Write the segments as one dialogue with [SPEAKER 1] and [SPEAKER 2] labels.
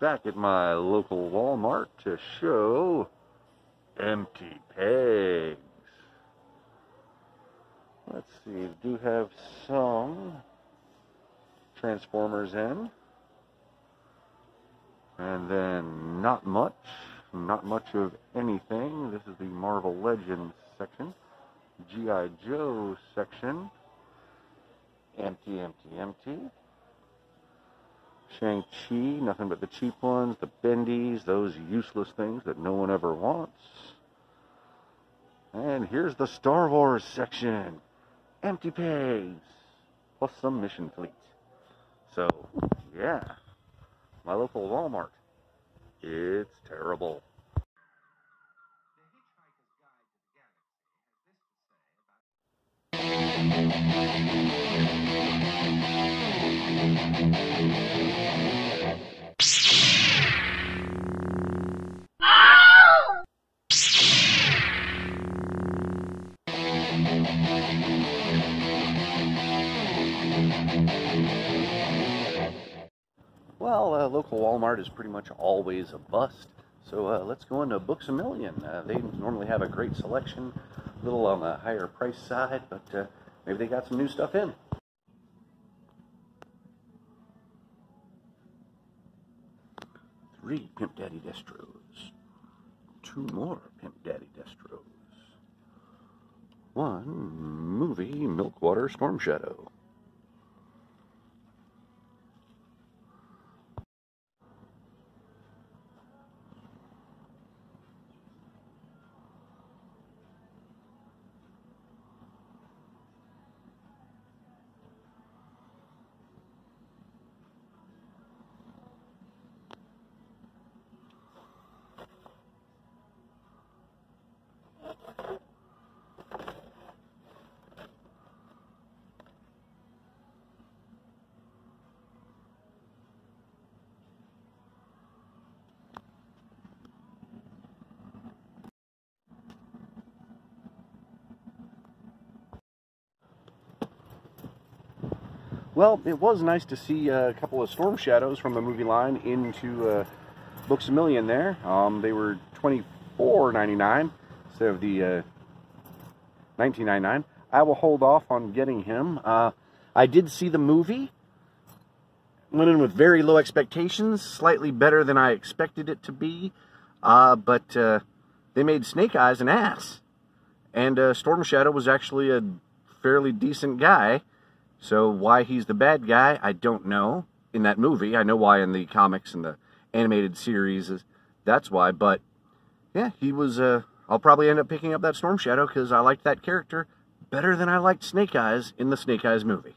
[SPEAKER 1] back at my local Walmart to show empty pegs. Let's see, do have some Transformers in. And then not much, not much of anything. This is the Marvel Legends section. G.I. Joe section. Empty, empty, empty. Shang-Chi, nothing but the cheap ones, the bendies, those useless things that no one ever wants. And here's the Star Wars section. Empty pegs. Plus some mission fleet. So, yeah. My local Walmart. It's terrible. Well, uh, local Walmart is pretty much always a bust. So uh, let's go into Books a Million. Uh, they normally have a great selection, a little on the higher price side, but uh, maybe they got some new stuff in. Three Pimp Daddy Destros. Two more Pimp Daddy Destros. One movie Milkwater Storm Shadow. Well, it was nice to see a couple of Storm Shadows from the movie line into uh, Books a Million there. Um, they were $24.99 instead of the uh, $19.99. I will hold off on getting him. Uh, I did see the movie. Went in with very low expectations, slightly better than I expected it to be. Uh, but uh, they made Snake Eyes an ass. And uh, Storm Shadow was actually a fairly decent guy. So why he's the bad guy, I don't know in that movie. I know why in the comics and the animated series. That's why. But yeah, he was. Uh, I'll probably end up picking up that Storm Shadow because I liked that character better than I liked Snake Eyes in the Snake Eyes movie.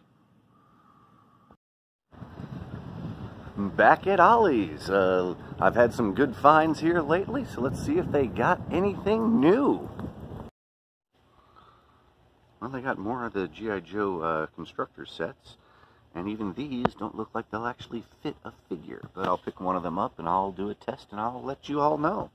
[SPEAKER 1] Back at Ollie's. Uh, I've had some good finds here lately, so let's see if they got anything new. Well, they got more of the G.I. Joe uh, constructor sets, and even these don't look like they'll actually fit a figure. But I'll pick one of them up and I'll do a test and I'll let you all know.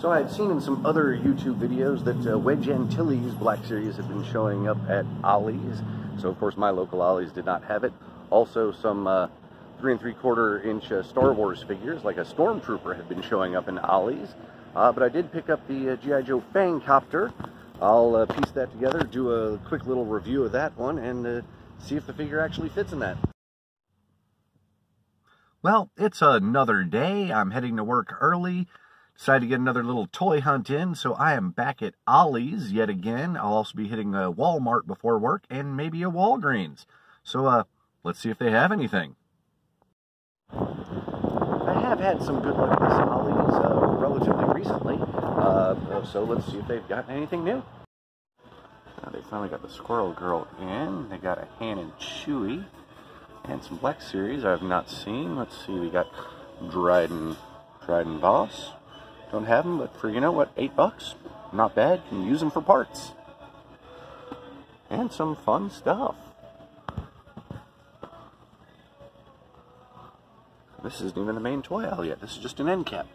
[SPEAKER 1] So I had seen in some other YouTube videos that uh, Wedge Antilles Black Series had been showing up at Ollie's. So of course my local Ollie's did not have it. Also some uh, three and three quarter inch uh, Star Wars figures like a Stormtrooper had been showing up in Ollie's. Uh, but I did pick up the uh, G.I. Joe Fang Copter. I'll uh, piece that together, do a quick little review of that one, and see if the figure actually fits in that. Well, it's another day. I'm heading to work early. Decided to get another little toy hunt in, so I am back at Ollie's yet again. I'll also be hitting a Walmart before work and maybe a Walgreens. So, uh, let's see if they have anything. I have had some good luck with Ollie's uh, relatively recently, uh, so let's see if they've got anything new. They finally got the Squirrel Girl in. They got a Han and Chewie and some Black Series I have not seen. Let's see, we got Dryden, Dryden Voss, Don't have them, but for, you know what, eight bucks, not bad. Can use them for parts. And some fun stuff. This isn't even the main toy aisle yet. This is just an end cap.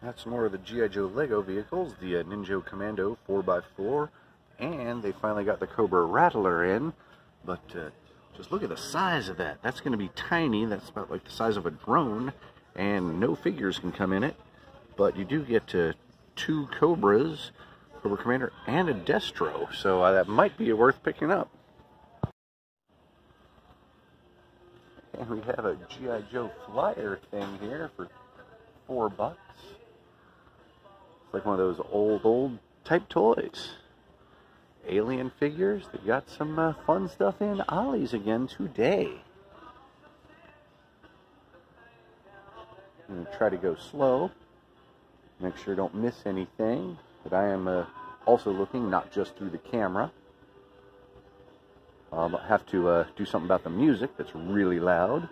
[SPEAKER 1] That's more of the G.I. Joe Lego vehicles, the uh, Ninja Commando 4x4, and they finally got the Cobra Rattler in. But uh, just look at the size of that. That's going to be tiny. That's about like the size of a drone, and no figures can come in it. But you do get to two Cobras, Cobra Commander, and a Destro, so uh, that might be worth picking up. And we have a G.I. Joe flyer thing here for four bucks. It's like one of those old, old type toys. Alien figures. They got some uh, fun stuff in Ollie's again today. I'm going to try to go slow. Make sure I don't miss anything. But I am uh, also looking not just through the camera. I'll have to uh, do something about the music that's really loud.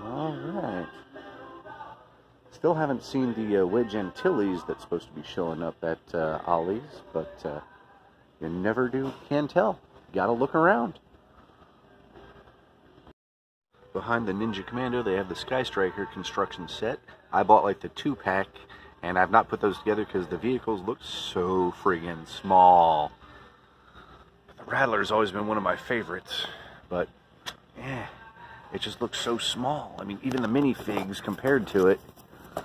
[SPEAKER 1] Alright. Still haven't seen the uh, Wedge Antilles that's supposed to be showing up at uh, Ollie's, but uh, you never do can tell. Gotta look around. Behind the Ninja Commando, they have the Sky Striker construction set. I bought like the two pack and I've not put those together because the vehicles look so friggin' small. But the Rattler's always been one of my favorites, but yeah, it just looks so small. I mean, even the minifigs compared to it. I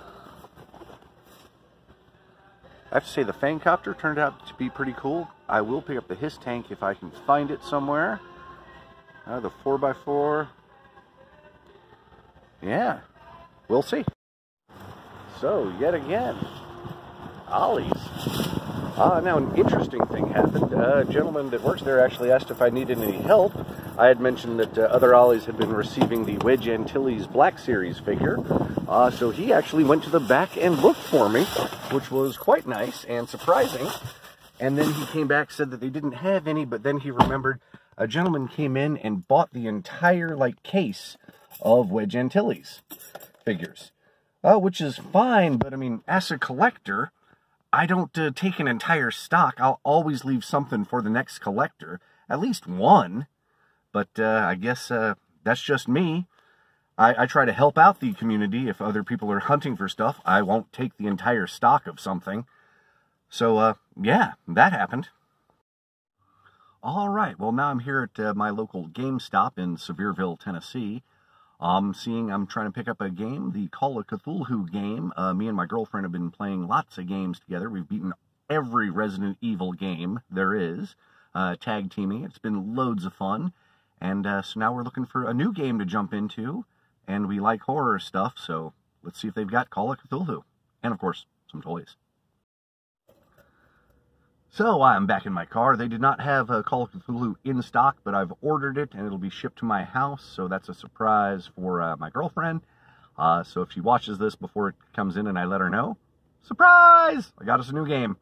[SPEAKER 1] have to say the Fang Copter turned out to be pretty cool. I will pick up the HISS tank if I can find it somewhere. Uh, the 4x4. Yeah, we'll see. So, yet again, Ollie's. Ah, now an interesting thing happened. a gentleman that works there actually asked if I needed any help. I had mentioned that uh, other Ollie's had been receiving the Wedge Antilles Black Series figure. Uh, so he actually went to the back and looked for me, which was quite nice and surprising. And then he came back, said that they didn't have any, but then he remembered a gentleman came in and bought the entire, like, case of Wedge Antilles figures. Oh, which is fine, but I mean, as a collector, I don't uh, take an entire stock. I'll always leave something for the next collector, at least one. But uh, I guess uh, that's just me. I, I, try to help out the community. If other people are hunting for stuff, I won't take the entire stock of something. So, uh, yeah, that happened. All right, well, now I'm here at uh, my local GameStop in Sevierville, Tennessee. I'm seeing I'm trying to pick up a game, the Call of Cthulhu game. Uh, me and my girlfriend have been playing lots of games together. We've beaten every Resident Evil game there is, uh, tag teaming. It's been loads of fun. And uh, so now we're looking for a new game to jump into. And we like horror stuff, so let's see if they've got Call of Cthulhu. And of course, some toys. So I'm back in my car. They did not have a Call of Cthulhu in stock, but I've ordered it and it'll be shipped to my house. So that's a surprise for uh, my girlfriend. Uh, so if she watches this before it comes in and I let her know, surprise! I got us a new game.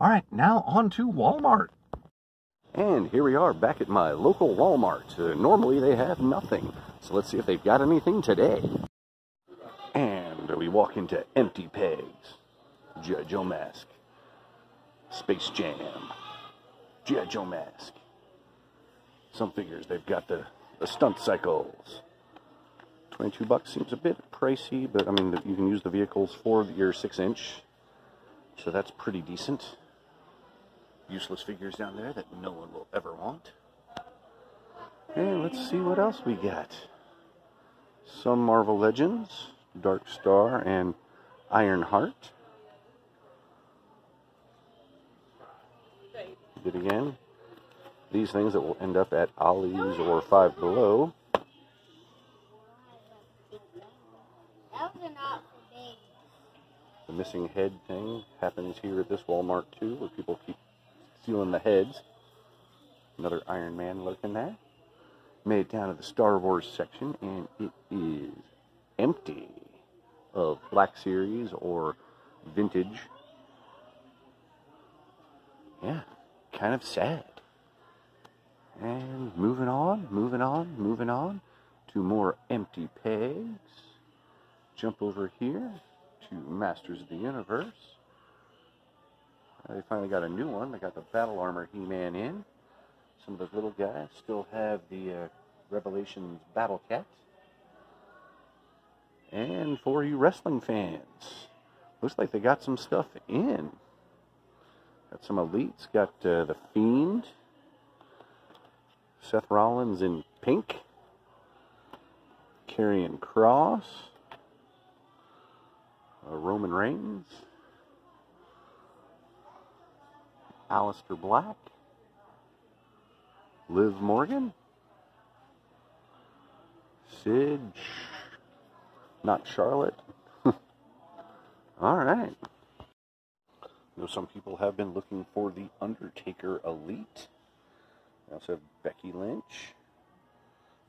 [SPEAKER 1] All right, now on to Walmart. And here we are back at my local Walmart. Uh, normally they have nothing. So let's see if they've got anything today. And we walk into Empty Pegs. G.I. Joe Mask. Space Jam, G.I. Joe Mask. Some figures, they've got the, the stunt cycles. 22 bucks seems a bit pricey, but I mean, you can use the vehicles for your 6 inch, so that's pretty decent. Useless figures down there that no one will ever want. And let's see what else we got. Some Marvel Legends, Dark Star, and Ironheart. It again. These things that will end up at Ollie's or Five Below. The missing head thing happens here at this Walmart too, where people keep stealing the heads. Another Iron Man lurking there. Made it down to the Star Wars section, and it is empty of Black Series or vintage. Yeah, kind of sad. And moving on, moving on, moving on to more empty pegs. jump over here to Masters of the Universe. Uh, they finally got a new one. They got the Battle Armor He-Man in. Some of those little guys still have the uh, Revelations Battle Cat. And for you wrestling fans, looks like they got some stuff in. Got some elites. Got uh, the Fiend. Seth Rollins in pink. Karrion Kross. Uh, Roman Reigns. Aleister Black. Liv Morgan. Sid. Not Charlotte. All right. Know some people have been looking for the Undertaker Elite. We also have Becky Lynch.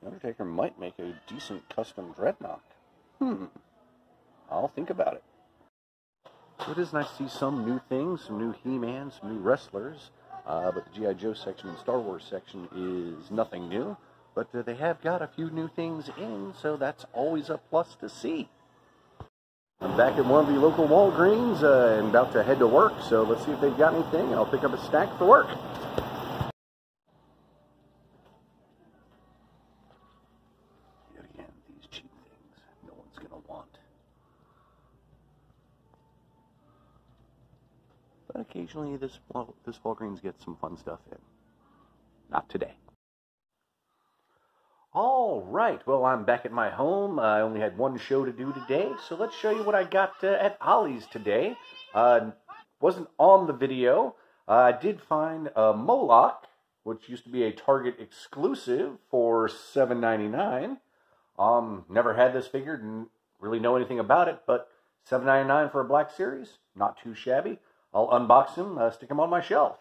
[SPEAKER 1] The Undertaker might make a decent custom dreadnought. Hmm. I'll think about it. It is nice to see some new things, some new He-Man, some new wrestlers. Uh, but the G.I. Joe section and Star Wars section is nothing new. But uh, they have got a few new things in, so that's always a plus to see. I'm back at one of the local Walgreens uh, and about to head to work, so let's see if they've got anything, and I'll pick up a stack for work. Yet again, these cheap things no one's going to want. But occasionally this, well, this Walgreens gets some fun stuff in. Not today. Right, well, I'm back at my home. I only had one show to do today, so let's show you what I got uh, at Ollie's today. Uh, wasn't on the video. Uh, I did find a Moloch, which used to be a Target exclusive for $7.99. Um, never had this figure, didn't really know anything about it, but $7.99 for a Black Series, not too shabby. I'll unbox him, uh, stick him on my shelf.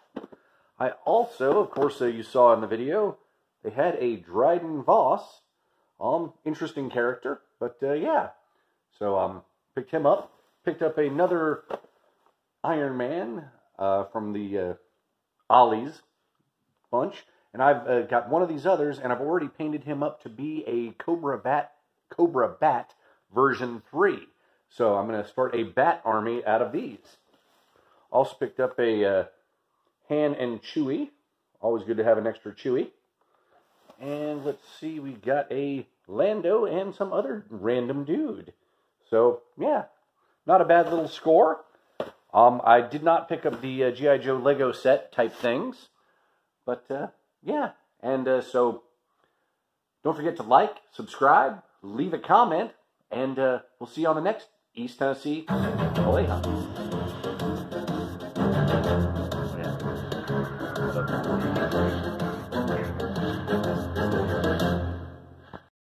[SPEAKER 1] I also, of course, uh, you saw in the video, they had a Dryden Voss. Um, interesting character, but uh, yeah. So um, picked him up. Picked up another Iron Man uh, from the uh, Ollie's bunch, and I've uh, got one of these others, and I've already painted him up to be a Cobra Bat, Cobra Bat version three. So I'm going to start a Bat army out of these. Also picked up a uh, Han and Chewie. Always good to have an extra Chewie. And let's see, we got a Lando and some other random dude. So, yeah, not a bad little score. Um, I did not pick up the uh, G.I. Joe Lego set type things. But, uh, yeah. And uh, so, don't forget to like, subscribe, leave a comment, and uh, we'll see you on the next East Tennessee Aleha.